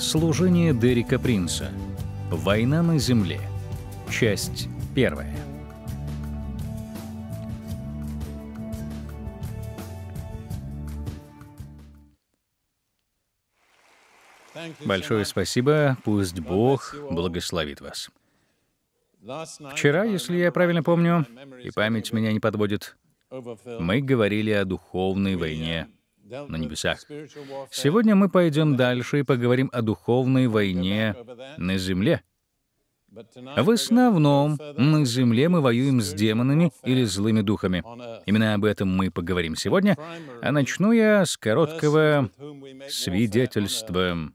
Служение Дерека Принца. Война на земле. Часть первая. Большое спасибо. Пусть Бог благословит вас. Вчера, если я правильно помню, и память меня не подводит, мы говорили о духовной войне на небесах. Сегодня мы пойдем дальше и поговорим о духовной войне на земле. В основном на земле мы воюем с демонами или злыми духами. Именно об этом мы поговорим сегодня, а начну я с короткого свидетельства.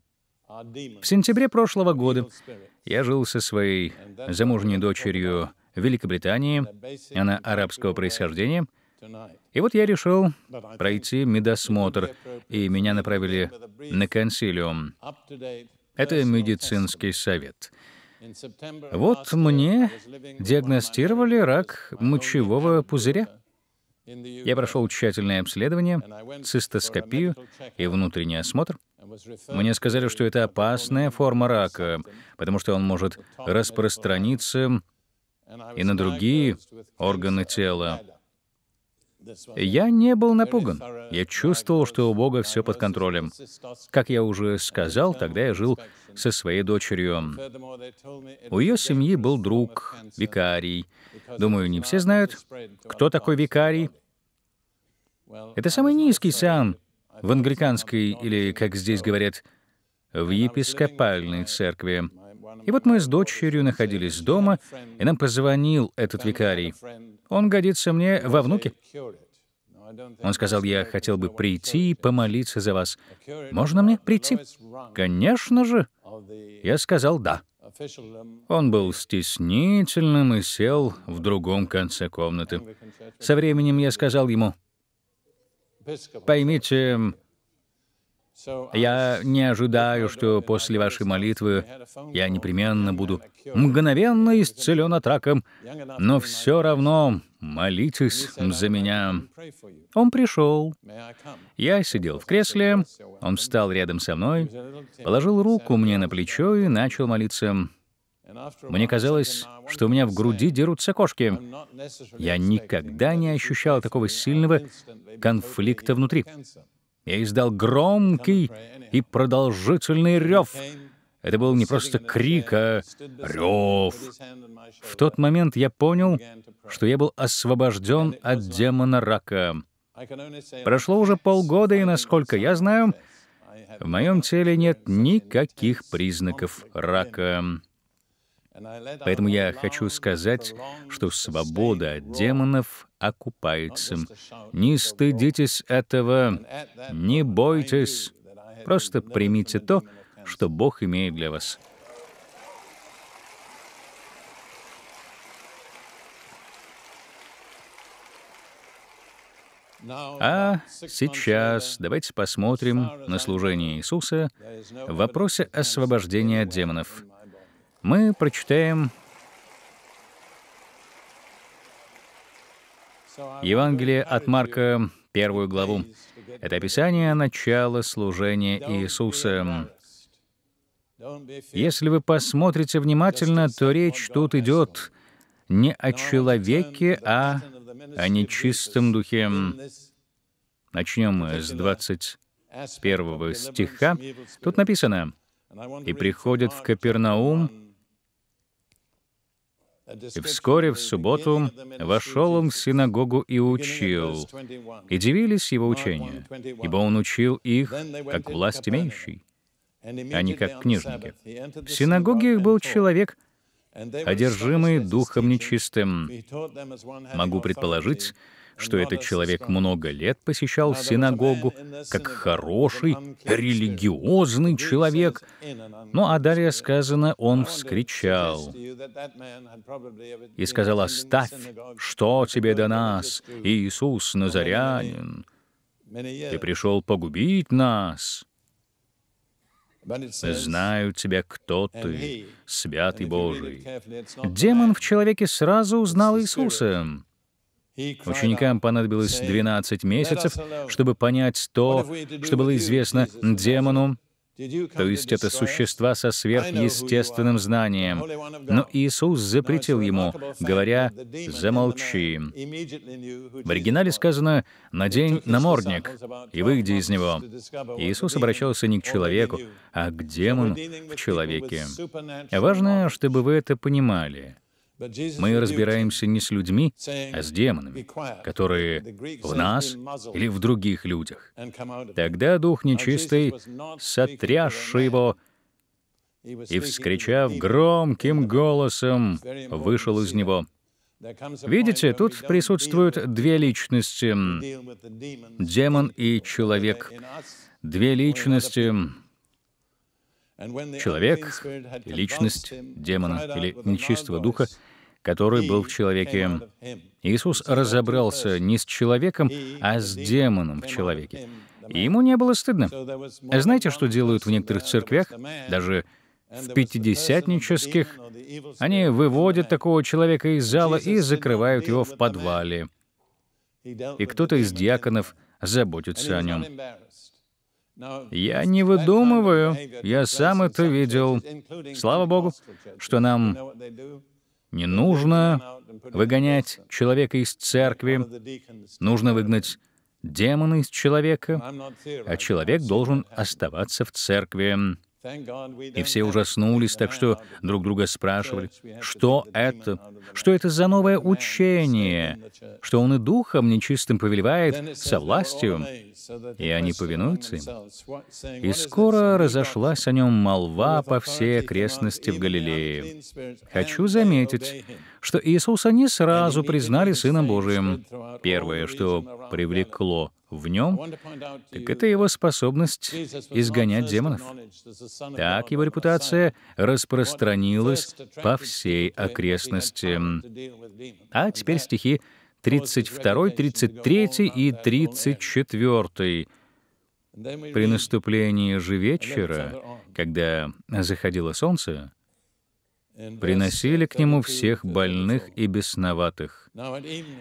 В сентябре прошлого года я жил со своей замужней дочерью в Великобритании, она арабского происхождения, и вот я решил пройти медосмотр, и меня направили на консилиум. Это медицинский совет. Вот мне диагностировали рак мочевого пузыря. Я прошел тщательное обследование, цистоскопию и внутренний осмотр. Мне сказали, что это опасная форма рака, потому что он может распространиться и на другие органы тела. Я не был напуган. Я чувствовал, что у Бога все под контролем. Как я уже сказал, тогда я жил со своей дочерью. У ее семьи был друг, викарий. Думаю, не все знают, кто такой викарий. Это самый низкий сан в англиканской, или, как здесь говорят, в епископальной церкви. И вот мы с дочерью находились дома, и нам позвонил этот викарий. Он годится мне во внуке. Он сказал, я хотел бы прийти и помолиться за вас. Можно мне прийти? Конечно же. Я сказал «да». Он был стеснительным и сел в другом конце комнаты. Со временем я сказал ему, «Поймите, я не ожидаю, что после вашей молитвы я непременно буду мгновенно исцелен от рака, но все равно молитесь за меня. Он пришел. Я сидел в кресле, он встал рядом со мной, положил руку мне на плечо и начал молиться. Мне казалось, что у меня в груди дерутся кошки. Я никогда не ощущал такого сильного конфликта внутри. Я издал громкий и продолжительный рев. Это был не просто крик, а рев. В тот момент я понял, что я был освобожден от демона рака. Прошло уже полгода, и, насколько я знаю, в моем теле нет никаких признаков рака. Поэтому я хочу сказать, что свобода от демонов окупается. Не стыдитесь этого, не бойтесь, просто примите то, что Бог имеет для вас. А сейчас давайте посмотрим на служение Иисуса в вопросе освобождения от демонов. мы прочитаем Евангелие от Марка, первую главу. Это описание начала служения Иисуса. Если вы посмотрите внимательно, то речь тут идет не о человеке, а о нечистом духе. Начнем с 21 стиха. Тут написано, «И приходит в Капернаум, и вскоре в субботу вошел он в синагогу и учил. И дивились его учению, ибо он учил их, как власть имеющий, а не как книжники. В синагоге их был человек, одержимый духом нечистым. Могу предположить, что этот человек много лет посещал синагогу как хороший, религиозный человек. Ну а далее сказано, он вскричал и сказал, «Оставь, что тебе до нас, Иисус Назарянин? Ты пришел погубить нас». Знаю тебя, кто ты, святый Божий. Демон в человеке сразу узнал Иисуса. Ученикам понадобилось 12 месяцев, чтобы понять то, что было известно демону. То есть это существа со сверхъестественным знанием. Но Иисус запретил ему, говоря, «Замолчи». В оригинале сказано «надень намордник и выйди из него». Иисус обращался не к человеку, а к демону в человеке. Важно, чтобы вы это понимали. Мы разбираемся не с людьми, а с демонами, которые в нас или в других людях. Тогда дух нечистый, сотрясший его, и, вскричав громким голосом, вышел из него. Видите, тут присутствуют две личности — демон и человек. Две личности Человек, личность демона или нечистого духа, который был в человеке. Иисус разобрался не с человеком, а с демоном в человеке. И ему не было стыдно. Знаете, что делают в некоторых церквях, даже в пятидесятнических? Они выводят такого человека из зала и закрывают его в подвале. И кто-то из диаконов заботится о нем. Я не выдумываю, я сам это видел. Слава Богу, что нам не нужно выгонять человека из церкви, нужно выгнать демона из человека, а человек должен оставаться в церкви. И все ужаснулись, так что друг друга спрашивали, что это? Что это за новое учение? Что он и духом нечистым повелевает со властью? И они повинуются им. И скоро разошлась о нем молва по всей окрестности в Галилее. Хочу заметить, что Иисуса не сразу признали Сыном Божиим. Первое, что привлекло в нем, так это его способность изгонять демонов. Так его репутация распространилась по всей окрестности. А теперь стихи 32, 33 и 34. При наступлении же вечера, когда заходило солнце, приносили к нему всех больных и бесноватых.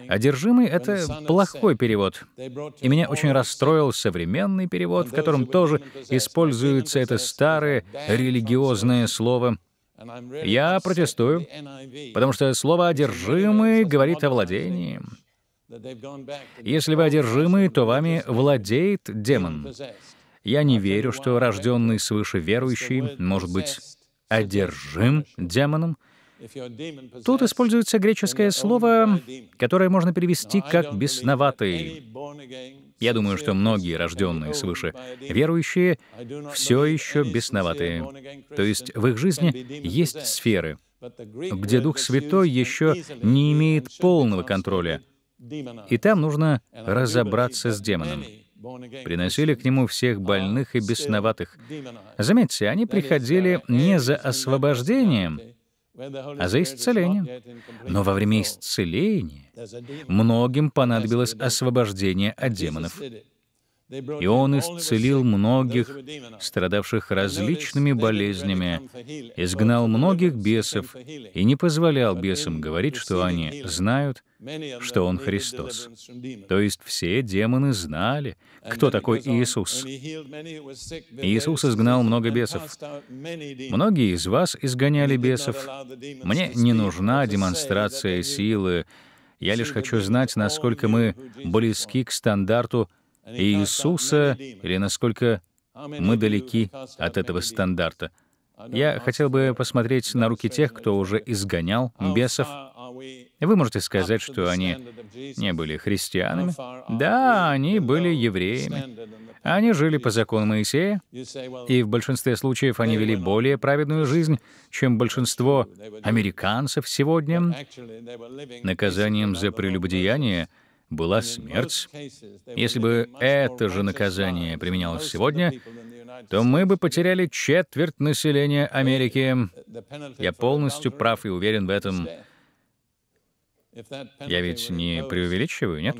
Одержимый — это плохой перевод. И меня очень расстроил современный перевод, в котором тоже используется это старое религиозное слово. Я протестую, потому что слово «одержимый» говорит о владении. Если вы одержимы, то вами владеет демон. Я не верю, что рожденный свыше верующий может быть одержим демоном. Тут используется греческое слово, которое можно перевести как «бесноватый». Я думаю, что многие рожденные свыше верующие все еще бесноватые. То есть в их жизни есть сферы, где Дух Святой еще не имеет полного контроля, и там нужно разобраться с демоном приносили к нему всех больных и бесноватых. Заметьте, они приходили не за освобождением, а за исцелением. Но во время исцеления многим понадобилось освобождение от демонов. И он исцелил многих, страдавших различными болезнями, изгнал многих бесов и не позволял бесам говорить, что они знают, что он Христос. То есть все демоны знали, кто такой Иисус. Иисус изгнал много бесов. Многие из вас изгоняли бесов. Мне не нужна демонстрация силы. Я лишь хочу знать, насколько мы близки к стандарту Иисуса или насколько мы далеки от этого стандарта. Я хотел бы посмотреть на руки тех, кто уже изгонял бесов. Вы можете сказать, что они не были христианами. Да, они были евреями. Они жили по закону Моисея, и в большинстве случаев они вели более праведную жизнь, чем большинство американцев сегодня. Наказанием за прелюбодеяние — была смерть. Если бы это же наказание применялось сегодня, то мы бы потеряли четверть населения Америки. Я полностью прав и уверен в этом. Я ведь не преувеличиваю, нет?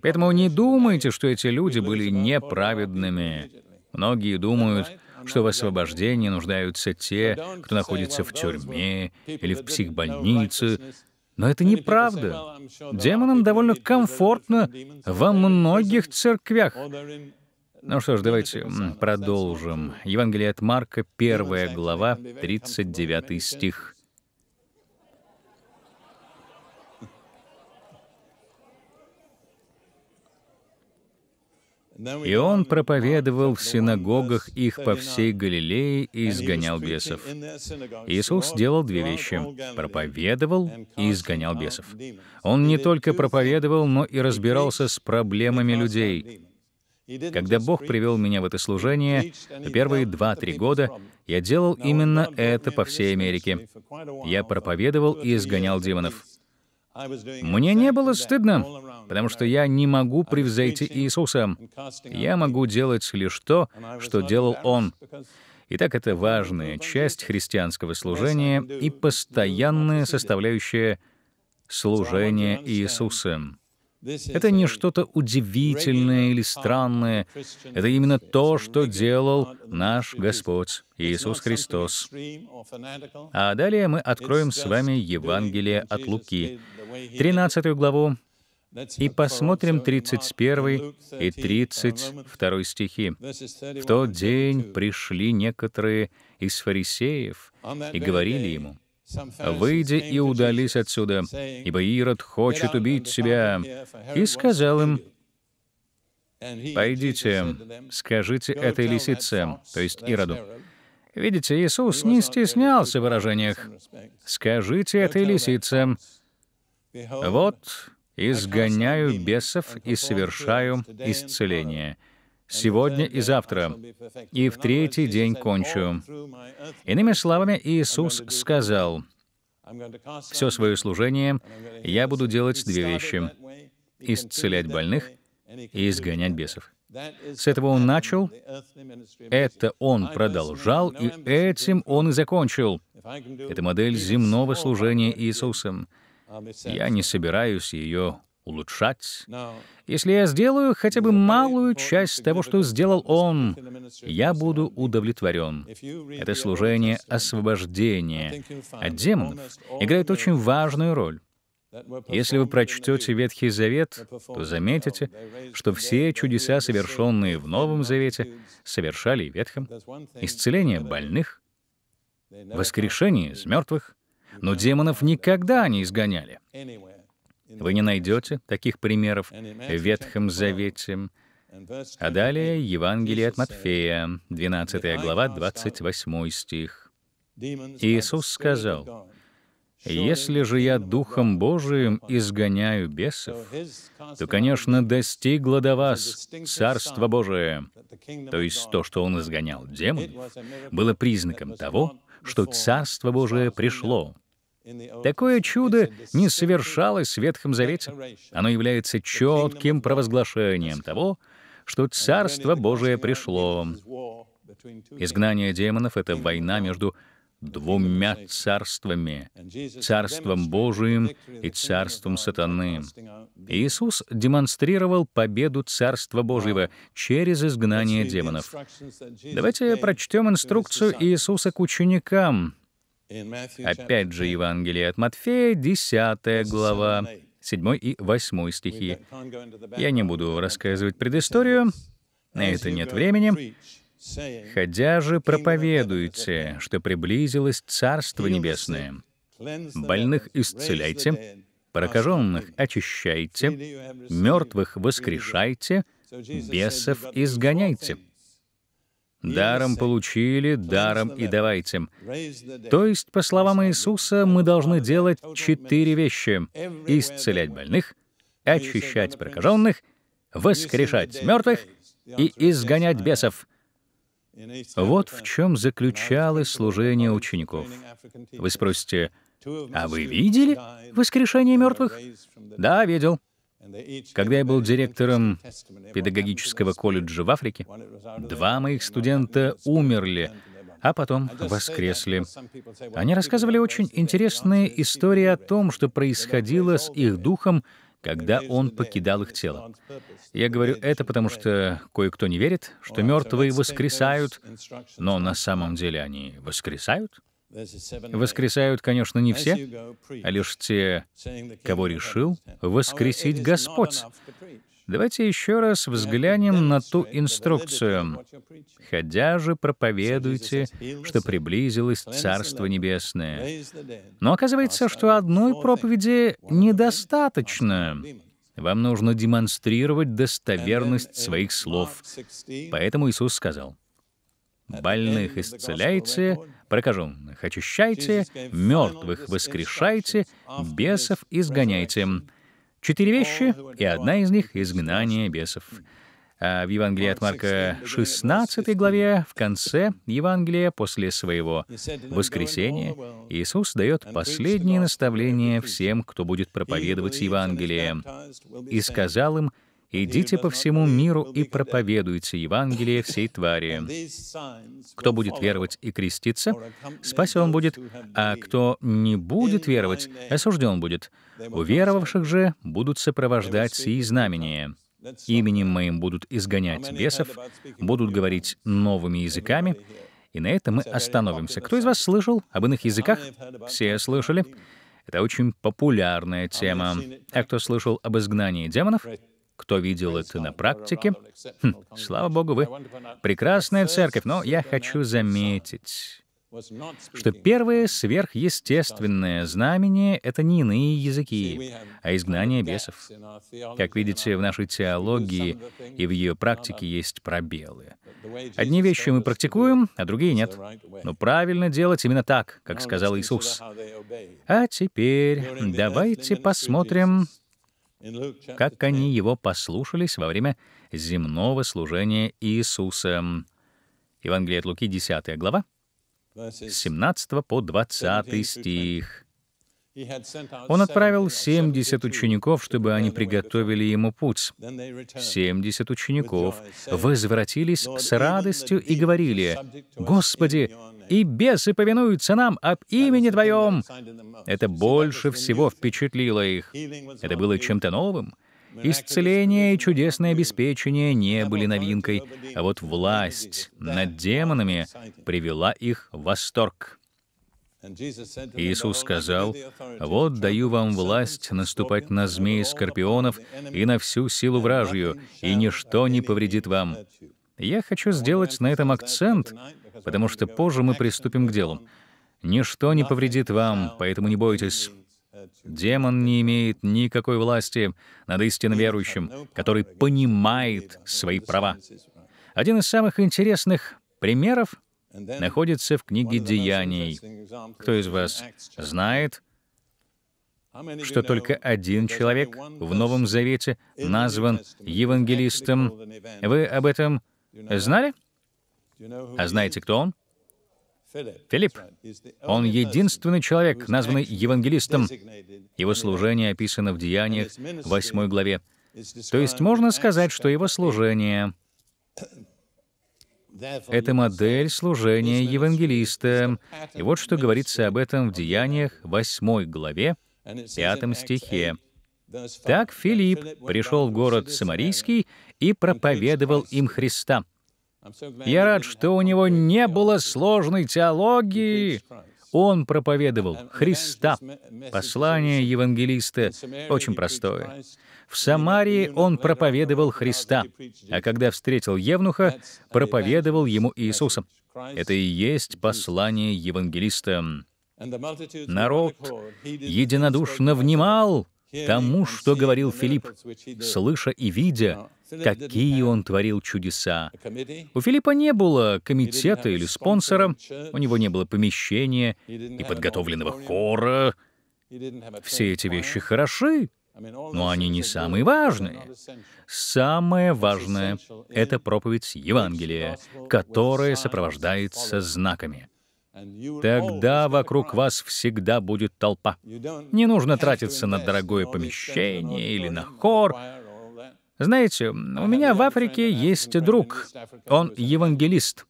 Поэтому не думайте, что эти люди были неправедными. Многие думают, что в освобождении нуждаются те, кто находится в тюрьме или в психбольнице, но это неправда. Демонам довольно комфортно во многих церквях. Ну что ж, давайте продолжим. Евангелие от Марка, первая глава, 39 стих. И он проповедовал в синагогах их по всей Галилее и изгонял бесов. Иисус делал две вещи — проповедовал и изгонял бесов. Он не только проповедовал, но и разбирался с проблемами людей. Когда Бог привел меня в это служение, первые два-три года я делал именно это по всей Америке. Я проповедовал и изгонял демонов. Мне не было стыдно, потому что я не могу превзойти Иисуса. Я могу делать лишь то, что делал Он. Итак, это важная часть христианского служения и постоянная составляющая служения Иисуса. Это не что-то удивительное или странное. Это именно то, что делал наш Господь Иисус Христос. А далее мы откроем с вами Евангелие от Луки, 13 главу, и посмотрим 31 и 32 стихи. «В тот день пришли некоторые из фарисеев и говорили ему, «Выйди и удались отсюда, ибо Ирод хочет убить себя». И сказал им, «Пойдите, скажите этой лисице, то есть Ироду». Видите, Иисус не стеснялся в выражениях. «Скажите этой лисице, вот изгоняю бесов и совершаю исцеление» сегодня и завтра, и в третий день кончу». Иными словами, Иисус сказал, «Все свое служение я буду делать две вещи — исцелять больных и изгонять бесов». С этого он начал, это он продолжал, и этим он и закончил. Это модель земного служения Иисусом. Я не собираюсь ее улучшать. Если я сделаю хотя бы малую часть того, что сделал Он, я буду удовлетворен. Это служение освобождения от демонов играет очень важную роль. Если вы прочтете Ветхий Завет, то заметите, что все чудеса, совершенные в Новом Завете, совершали и Ветхом. Исцеление больных, воскрешение из мертвых, но демонов никогда не изгоняли. Вы не найдете таких примеров в Ветхом Завете. А далее Евангелие от Матфея, 12 глава, 28 стих. Иисус сказал, «Если же я Духом Божиим изгоняю бесов, то, конечно, достигло до вас Царство Божие». То есть то, что Он изгонял демонов, было признаком того, что Царство Божие пришло. Такое чудо не совершалось в Ветхом Завете. Оно является четким провозглашением того, что Царство Божие пришло. Изгнание демонов — это война между двумя царствами — Царством Божиим и Царством Сатаны. Иисус демонстрировал победу Царства Божьего через изгнание демонов. Давайте прочтем инструкцию Иисуса к ученикам, Опять же, Евангелие от Матфея, 10 глава, 7 и 8 стихи. Я не буду рассказывать предысторию, на это нет времени. «Ходя же проповедуйте, что приблизилось Царство Небесное. Больных исцеляйте, прокаженных очищайте, мертвых воскрешайте, бесов изгоняйте». Даром получили, даром и давайте. То есть, по словам Иисуса, мы должны делать четыре вещи. Исцелять больных, очищать прокаженных, воскрешать мертвых и изгонять бесов. Вот в чем заключалось служение учеников. Вы спросите, а вы видели воскрешение мертвых? Да, видел. Когда я был директором педагогического колледжа в Африке, два моих студента умерли, а потом воскресли. Они рассказывали очень интересные истории о том, что происходило с их духом, когда он покидал их тело. Я говорю это потому, что кое-кто не верит, что мертвые воскресают, но на самом деле они воскресают. Воскресают, конечно, не все, а лишь те, кого решил воскресить Господь. Давайте еще раз взглянем на ту инструкцию. «Ходя же проповедуйте, что приблизилось Царство Небесное». Но оказывается, что одной проповеди недостаточно. Вам нужно демонстрировать достоверность своих слов. Поэтому Иисус сказал, «Больных исцеляйте, прокаженных очищайте, мертвых воскрешайте, бесов изгоняйте». Четыре вещи, и одна из них — изгнание бесов. А в Евангелии от Марка 16 главе, в конце Евангелия, после своего воскресения, Иисус дает последнее наставление всем, кто будет проповедовать Евангелие. «И сказал им, «Идите по всему миру и проповедуйте Евангелие всей твари. Кто будет веровать и креститься, спасен будет, а кто не будет веровать, осужден будет. У веровавших же будут сопровождать сии знамения. Именем моим будут изгонять бесов, будут говорить новыми языками, и на этом мы остановимся. Кто из вас слышал об иных языках? Все слышали. Это очень популярная тема. А кто слышал об изгнании демонов? Кто видел это на практике? Хм, слава Богу, вы прекрасная церковь, но я хочу заметить, что первое сверхъестественное знамение — это не иные языки, а изгнание бесов. Как видите, в нашей теологии и в ее практике есть пробелы. Одни вещи мы практикуем, а другие нет. Но правильно делать именно так, как сказал Иисус. А теперь давайте посмотрим как они его послушались во время земного служения Иисуса. Евангелие от Луки, 10 глава, с 17 по 20 стих. Он отправил 70 учеников, чтобы они приготовили ему путь. 70 учеников возвратились с радостью и говорили, «Господи, и бесы повинуются нам об имени Твоем». Это больше всего впечатлило их. Это было чем-то новым. Исцеление и чудесное обеспечение не были новинкой, а вот власть над демонами привела их в восторг. Иисус сказал, «Вот даю вам власть наступать на змеи скорпионов и на всю силу вражью, и ничто не повредит вам». Я хочу сделать на этом акцент, потому что позже мы приступим к делу. Ничто не повредит вам, поэтому не бойтесь. Демон не имеет никакой власти над истинно верующим, который понимает свои права. Один из самых интересных примеров находится в книге Деяний. Кто из вас знает, что только один человек в Новом Завете назван евангелистом? Вы об этом знали? А знаете, кто он? Филипп. Он единственный человек, названный евангелистом. Его служение описано в Деяниях, 8 главе. То есть можно сказать, что его служение это модель служения евангелиста. И вот что говорится об этом в Деяниях 8 главе, 5 стихе. Так Филипп пришел в город Самарийский и проповедовал им Христа. Я рад, что у него не было сложной теологии. Он проповедовал Христа. Послание евангелиста очень простое. В Самарии он проповедовал Христа, а когда встретил Евнуха, проповедовал ему Иисуса. Это и есть послание евангелиста. Народ единодушно внимал тому, что говорил Филипп, слыша и видя, какие он творил чудеса. У Филиппа не было комитета или спонсора, у него не было помещения и подготовленного хора. Все эти вещи хороши, но они не самые важные. Самое важное — это проповедь Евангелия, которая сопровождается знаками. Тогда вокруг вас всегда будет толпа. Не нужно тратиться на дорогое помещение или на хор. Знаете, у меня в Африке есть друг. Он евангелист.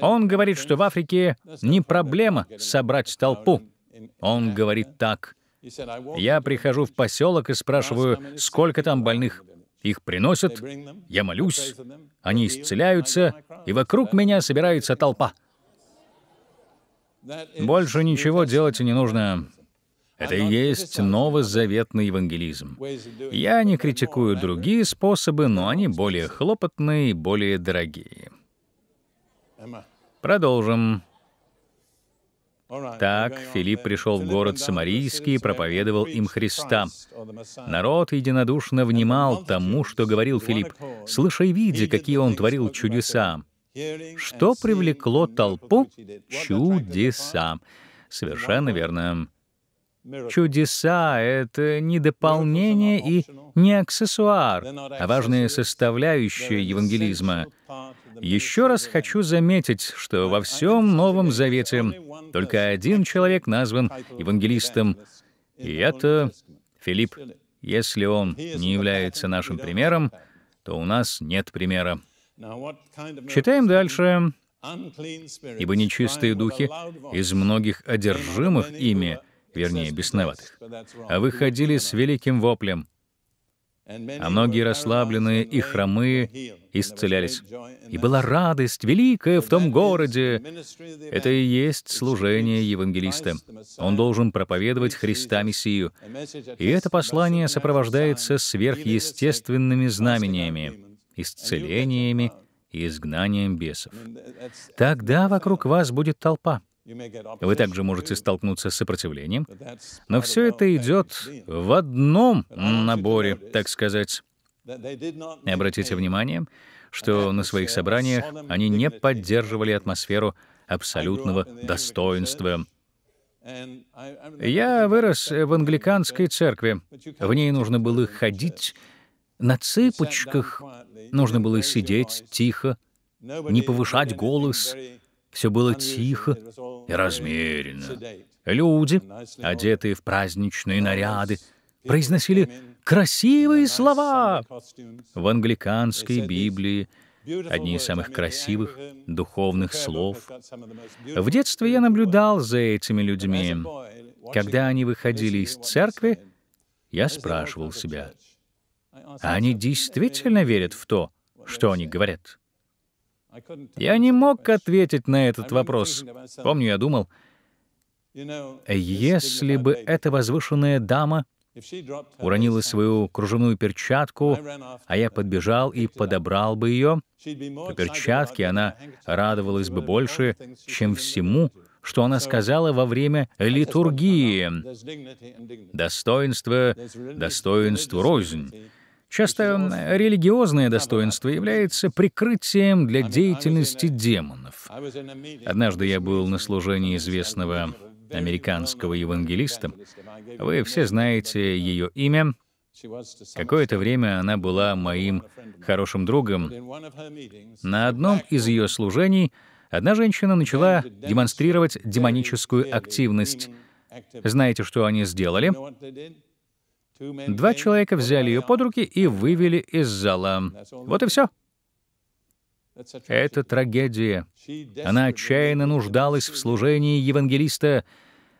Он говорит, что в Африке не проблема собрать толпу. Он говорит так. Я прихожу в поселок и спрашиваю, сколько там больных. Их приносят, я молюсь, они исцеляются, и вокруг меня собирается толпа. Больше ничего делать не нужно. Это и есть новозаветный евангелизм. Я не критикую другие способы, но они более хлопотные и более дорогие. Продолжим. Так Филипп пришел в город Самарийский и проповедовал им Христа. Народ единодушно внимал тому, что говорил Филипп, слыша и видя, какие он творил чудеса. Что привлекло толпу? Чудеса. Совершенно верно. Чудеса — это не дополнение и не аксессуар, а важная составляющая евангелизма. Еще раз хочу заметить, что во всем Новом Завете только один человек назван евангелистом, и это Филипп. Если он не является нашим примером, то у нас нет примера. Читаем дальше. «Ибо нечистые духи из многих одержимых ими, вернее, бесноватых, а выходили с великим воплем, а многие расслабленные и хромые исцелялись. И была радость великая в том городе. Это и есть служение евангелиста. Он должен проповедовать Христа Мессию. И это послание сопровождается сверхъестественными знамениями, исцелениями и изгнанием бесов. Тогда вокруг вас будет толпа. Вы также можете столкнуться с сопротивлением, но все это идет в одном наборе, так сказать. И обратите внимание, что на своих собраниях они не поддерживали атмосферу абсолютного достоинства. Я вырос в англиканской церкви. В ней нужно было ходить на цыпочках, нужно было сидеть тихо, не повышать голос, все было тихо и размеренно. Люди, одетые в праздничные наряды, произносили красивые слова. В англиканской Библии одни из самых красивых духовных слов. В детстве я наблюдал за этими людьми. Когда они выходили из церкви, я спрашивал себя, а они действительно верят в то, что они говорят? Я не мог ответить на этот вопрос. Помню, я думал, если бы эта возвышенная дама уронила свою кружевную перчатку, а я подбежал и подобрал бы ее, по перчатке она радовалась бы больше, чем всему, что она сказала во время литургии. Достоинство, достоинство рознь. Часто религиозное достоинство является прикрытием для деятельности демонов. Однажды я был на служении известного американского евангелиста. Вы все знаете ее имя. Какое-то время она была моим хорошим другом. На одном из ее служений одна женщина начала демонстрировать демоническую активность. Знаете, что они сделали? Два человека взяли ее под руки и вывели из зала. Вот и все. Это трагедия. Она отчаянно нуждалась в служении евангелиста,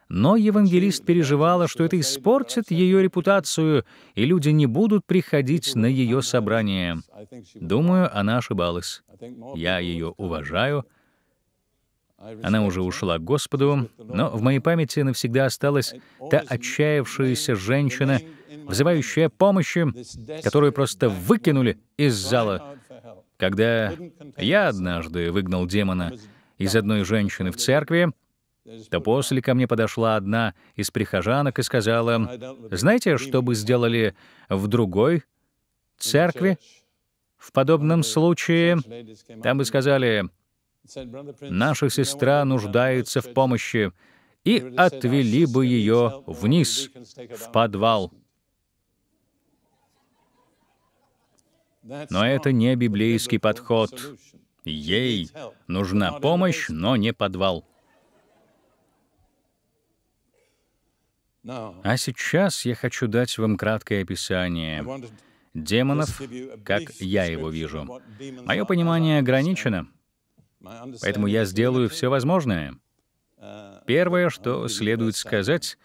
но евангелист переживала, что это испортит ее репутацию, и люди не будут приходить на ее собрания. Думаю, она ошибалась. Я ее уважаю. Она уже ушла к Господу, но в моей памяти навсегда осталась та отчаявшаяся женщина, взывающая помощи, которую просто выкинули из зала. Когда я однажды выгнал демона из одной женщины в церкви, то после ко мне подошла одна из прихожанок и сказала, «Знаете, что бы сделали в другой церкви? В подобном случае там бы сказали, «Наша сестра нуждается в помощи», и отвели бы ее вниз, в подвал. Но это не библейский подход. Ей нужна помощь, но не подвал. А сейчас я хочу дать вам краткое описание демонов, как я его вижу. Мое понимание ограничено, поэтому я сделаю все возможное. Первое, что следует сказать,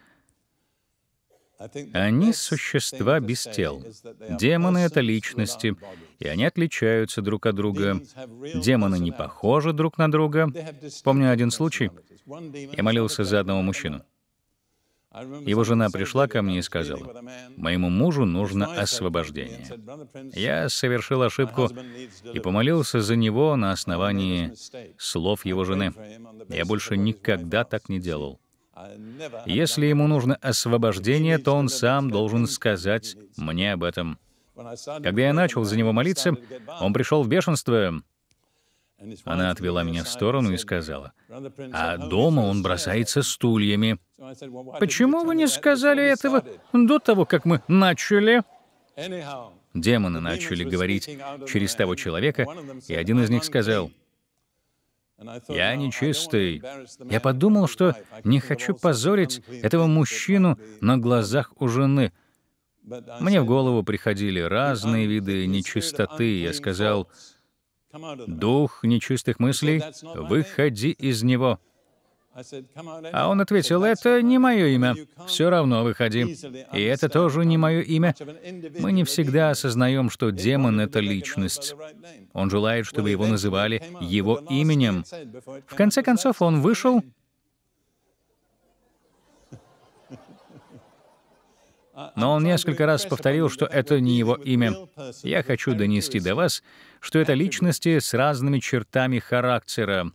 они — существа без тел. Демоны — это личности, и они отличаются друг от друга. Демоны не похожи друг на друга. Помню один случай. Я молился за одного мужчину. Его жена пришла ко мне и сказала, «Моему мужу нужно освобождение». Я совершил ошибку и помолился за него на основании слов его жены. Я больше никогда так не делал. Если ему нужно освобождение, то он сам должен сказать мне об этом. Когда я начал за него молиться, он пришел в бешенство. Она отвела меня в сторону и сказала, «А дома он бросается стульями». «Почему вы не сказали этого до того, как мы начали?» Демоны начали говорить через того человека, и один из них сказал, «Я нечистый». Я подумал, что не хочу позорить этого мужчину на глазах у жены. Мне в голову приходили разные виды нечистоты. Я сказал, «Дух нечистых мыслей, выходи из него». А он ответил, «Это не мое имя. Все равно выходи. И это тоже не мое имя». Мы не всегда осознаем, что демон — это личность. Он желает, чтобы его называли его именем. В конце концов, он вышел Но он несколько раз повторил, что это не его имя. Я хочу донести до вас, что это личности с разными чертами характера.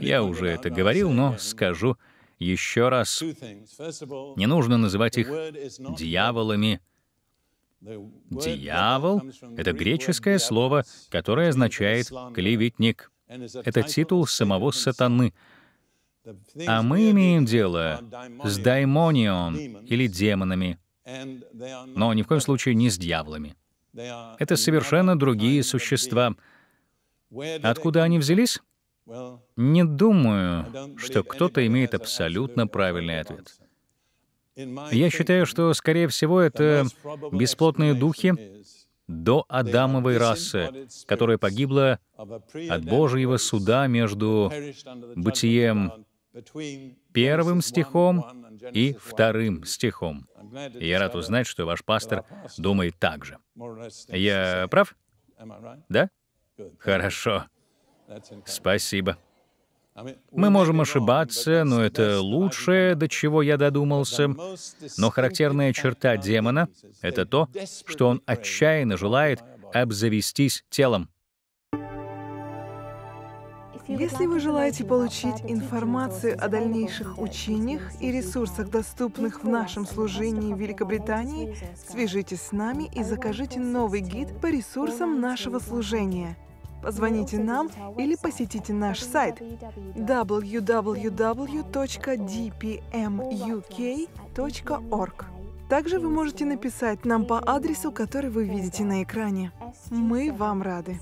Я уже это говорил, но скажу еще раз. Не нужно называть их дьяволами. Дьявол — это греческое слово, которое означает «клеветник». Это титул самого сатаны. А мы имеем дело с даймонион или демонами, но ни в коем случае не с дьяволами. Это совершенно другие существа. Откуда они взялись? Не думаю, что кто-то имеет абсолютно правильный ответ. Я считаю, что, скорее всего, это бесплотные духи до Адамовой расы, которая погибла от Божьего суда между бытием первым стихом и вторым стихом. я рад узнать, что ваш пастор думает так же. Я прав? Да? Хорошо. Спасибо. Мы можем ошибаться, но это лучшее, до чего я додумался. Но характерная черта демона — это то, что он отчаянно желает обзавестись телом. Если вы желаете получить информацию о дальнейших учениях и ресурсах, доступных в нашем служении в Великобритании, свяжитесь с нами и закажите новый гид по ресурсам нашего служения. Позвоните нам или посетите наш сайт www.dpmuk.org. Также вы можете написать нам по адресу, который вы видите на экране. Мы вам рады.